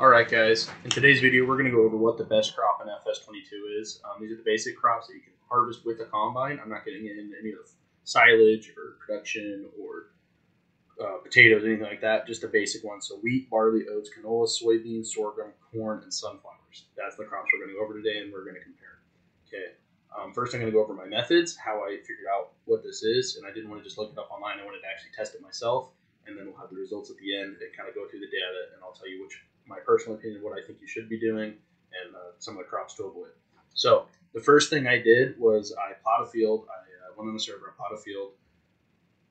Alright guys, in today's video we're going to go over what the best crop in FS22 is. Um, these are the basic crops that you can harvest with a combine. I'm not getting into any of silage or production or uh, potatoes, anything like that, just the basic ones. So wheat, barley, oats, canola, soybeans, sorghum, corn, and sunflowers. That's the crops we're going to go over today and we're going to compare. Okay, um, first I'm going to go over my methods, how I figured out what this is, and I didn't want to just look it up online, I wanted to actually test it myself, and then we'll have the results at the end and kind of go through the data, and I'll tell you which my personal opinion, what I think you should be doing, and uh, some of the crops to avoid. So the first thing I did was I plowed a field. I uh, went on the server, I plowed a field.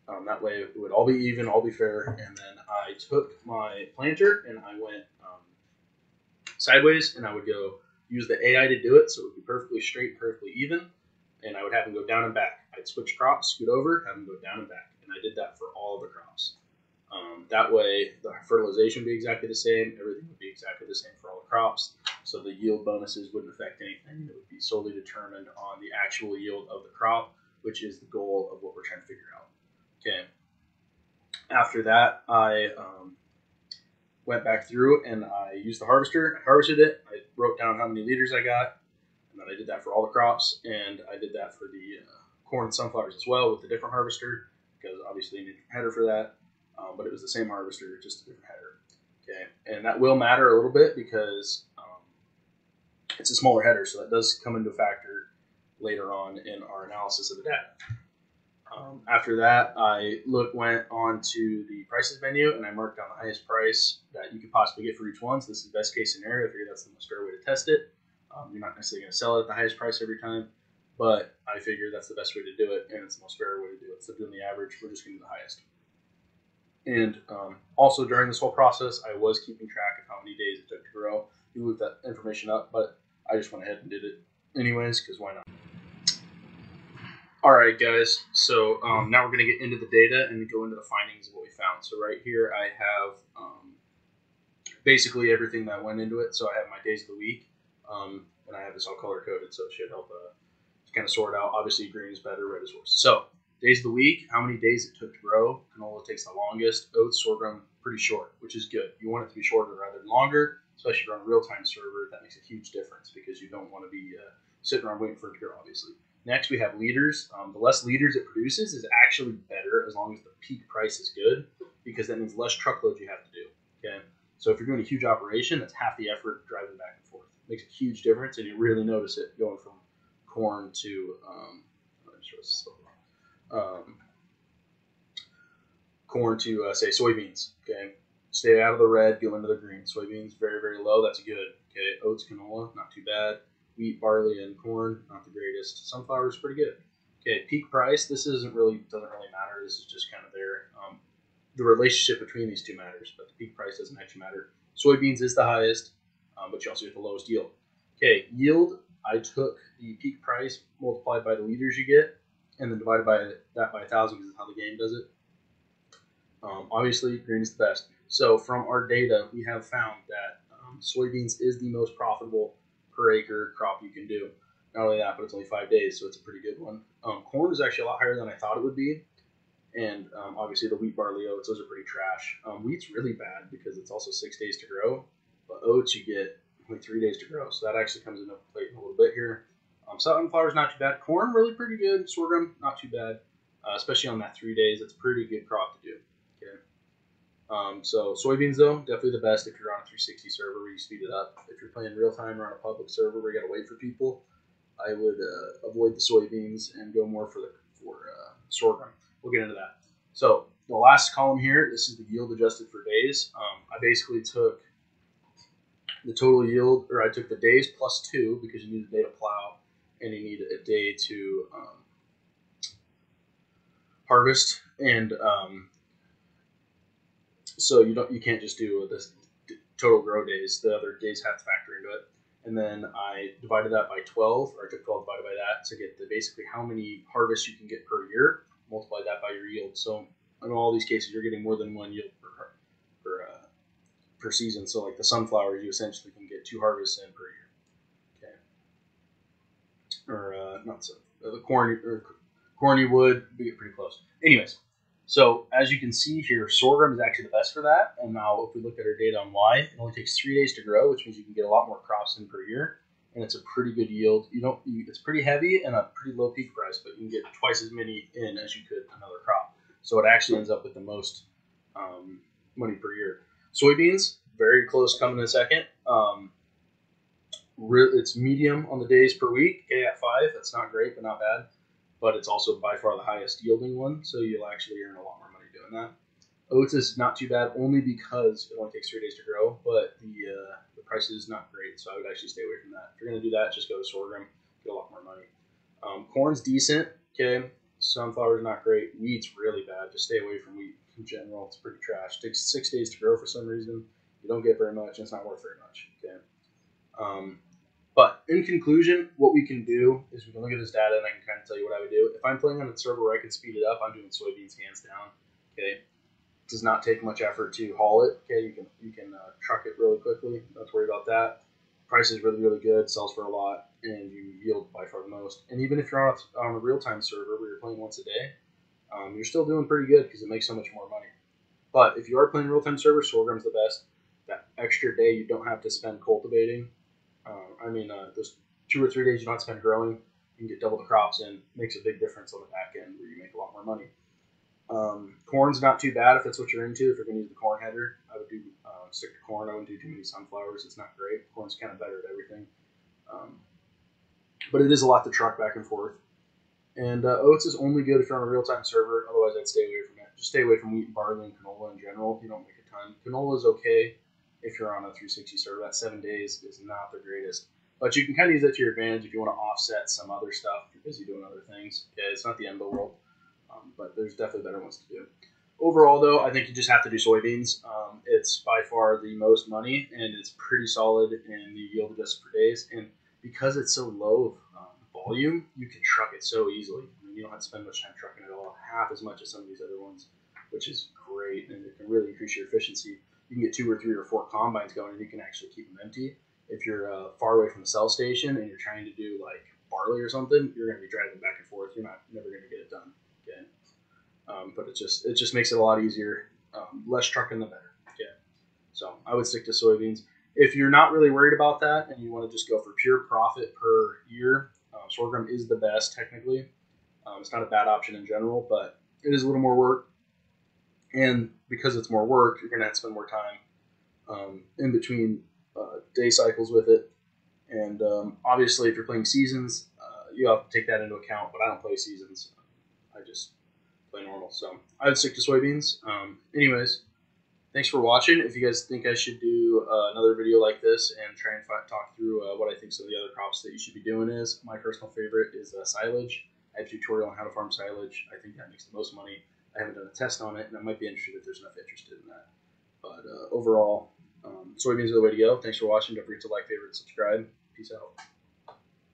Um, that way it would all be even, all be fair. And then I took my planter and I went um, sideways, and I would go use the AI to do it, so it would be perfectly straight, perfectly even. And I would have them go down and back. I'd switch crops, scoot over, have them go down and back, and I did that for all of the crops. That way, the fertilization would be exactly the same. Everything would be exactly the same for all the crops. So the yield bonuses wouldn't affect anything. It would be solely determined on the actual yield of the crop, which is the goal of what we're trying to figure out. Okay. After that, I um, went back through and I used the harvester. I harvested it. I wrote down how many liters I got, and then I did that for all the crops, and I did that for the uh, corn and sunflowers as well with a different harvester because obviously you need a header for that um, but it was the same harvester, just a different header. Okay, and that will matter a little bit because um, it's a smaller header, so that does come into a factor later on in our analysis of the data. Um, after that, I look went on to the prices menu and I marked down the highest price that you could possibly get for each one. So this is best case scenario. I figure that's the most fair way to test it. Um, you're not necessarily going to sell it at the highest price every time, but I figure that's the best way to do it, and it's the most fair way to do it. So doing the average, we're just going to do the highest. And um, also during this whole process, I was keeping track of how many days it took to grow. You look that information up, but I just went ahead and did it anyways because why not? All right, guys. So um, now we're going to get into the data and go into the findings of what we found. So right here, I have um, basically everything that went into it. So I have my days of the week, um, and I have this all color coded, so it should help uh, kind of sort out. Obviously, green is better, red is worse. So Days of the week, how many days it took to grow. Canola takes the longest. Oats, sorghum, pretty short, which is good. You want it to be shorter rather than longer, especially if you're on a real time server. That makes a huge difference because you don't want to be uh, sitting around waiting for it to grow, obviously. Next, we have liters. Um, the less liters it produces is actually better as long as the peak price is good because that means less truckloads you have to do. Okay, so if you're doing a huge operation, that's half the effort driving back and forth. It makes a huge difference, and you really notice it going from corn to um, um, corn to uh, say soybeans. Okay, stay out of the red, go into the green. Soybeans very very low. That's good. Okay, oats, canola, not too bad. Wheat, barley, and corn, not the greatest. Sunflowers, pretty good. Okay, peak price. This isn't really doesn't really matter. This is just kind of there. Um, the relationship between these two matters, but the peak price doesn't actually matter. Soybeans is the highest, um, but you also get the lowest yield. Okay, yield. I took the peak price multiplied by the liters you get, and then divided by that by a thousand because that's how the game does it. Um, obviously, green is the best. So from our data, we have found that um, soybeans is the most profitable per acre crop you can do. Not only that, but it's only five days, so it's a pretty good one. Um, corn is actually a lot higher than I thought it would be, and um, obviously the wheat, barley, oats, those are pretty trash. Um, wheat's really bad because it's also six days to grow, but oats you get only three days to grow, so that actually comes into play a little bit here. Um, sunflower's not too bad. Corn really pretty good. Sorghum not too bad, uh, especially on that three days. It's a pretty good crop to do. Okay. Um, so soybeans though definitely the best if you're on a 360 server where you speed it up. If you're playing real time or on a public server where you got to wait for people, I would uh, avoid the soybeans and go more for the for uh, sorghum. We'll get into that. So the last column here, this is the yield adjusted for days. Um, I basically took the total yield, or I took the days plus two because you need a day to plow and you need a day to um, harvest, and um, so you don't you can't just do this total grow days. The other days have to factor into it. And then I divided that by 12, or I took 12 divided by that to get the basically how many harvests you can get per year. Multiply that by your yield. So in all these cases, you're getting more than one yield per per uh, per season. So like the sunflowers, you essentially can get two harvests in or uh, not so uh, the corny or corny wood. We get pretty close. Anyways, So as you can see here, sorghum is actually the best for that. And now if we look at our data on why, it only takes three days to grow, which means you can get a lot more crops in per year. And it's a pretty good yield. You don't, you, it's pretty heavy and a pretty low peak price, but you can get twice as many in as you could another crop. So it actually ends up with the most um, money per year. Soybeans, very close coming in a second. Um, it's medium on the days per week. Okay, at five, that's not great, but not bad. But it's also by far the highest yielding one, so you'll actually earn a lot more money doing that. Oats is not too bad, only because it only takes three days to grow, but the uh, the price is not great, so I would actually stay away from that. If you're gonna do that, just go to sorghum, get a lot more money. Um, corn's decent, okay. Sunflower's not great. Wheat's really bad. Just stay away from wheat in general. It's pretty trash. It takes six days to grow for some reason. You don't get very much, and it's not worth very much. Okay. Um, but in conclusion, what we can do is we can look at this data and I can kind of tell you what I would do. If I'm playing on a server where I can speed it up, I'm doing soybeans hands down. Okay, it does not take much effort to haul it. Okay, you can you can uh, truck it really quickly. Don't worry about that. Price is really really good, sells for a lot, and you yield by far the most. And even if you're on a, on a real time server where you're playing once a day, um, you're still doing pretty good because it makes so much more money. But if you are playing real time server, sorghum's the best. That extra day you don't have to spend cultivating uh, I mean, uh, those two or three days you don't spend growing, you can get double the crops in. Makes a big difference on the back end where you make a lot more money. Um, corn's not too bad if that's what you're into. If you're going to use the corn header, I would do uh, stick to corn. I wouldn't do too many sunflowers. It's not great. Corn's kind of better at everything. Um, but it is a lot to truck back and forth. And uh, oats is only good if you're on a real time server. Otherwise, I'd stay away from it. Just stay away from wheat barley and canola in general. You don't make a ton. Canola is okay if you're on a 360 server. That seven days is not the greatest. But you can kind of use that to your advantage if you want to offset some other stuff if you're busy doing other things. Okay, it's not the end of the world, um, but there's definitely better ones to do. Overall, though, I think you just have to do soybeans. Um, it's by far the most money, and it's pretty solid in the yield adjusted per days. And because it's so low um, volume, you can truck it so easily. I mean, you don't have to spend much time trucking it all, half as much as some of these other ones, which is great, and it can really increase your efficiency you can get two or three or four combines going, and you can actually keep them empty. If you're uh, far away from the sell station and you're trying to do like barley or something, you're going to be driving back and forth. You're not never going to get it done. Um, but it just it just makes it a lot easier. Um, less trucking, the better. Okay, so I would stick to soybeans. If you're not really worried about that and you want to just go for pure profit per year, uh, sorghum is the best technically. Um, it's not a bad option in general, but it is a little more work and because it's more work, you're to have to spend more time um, in between uh, day cycles with it. And um, obviously, if you're playing seasons, uh, you have to take that into account. But I don't play seasons; I just play normal. So I would stick to soybeans. Um, anyways, thanks for watching. If you guys think I should do uh, another video like this and try and talk through uh, what I think some of the other crops that you should be doing is, my personal favorite is uh, silage. I have a tutorial on how to farm silage. I think that makes the most money. I haven't done a test on it, and I might be interested if there's enough interest in that. But uh, overall, um, soybeans are the way to go. Thanks for watching. Don't forget to like, favorite, and subscribe. Peace out.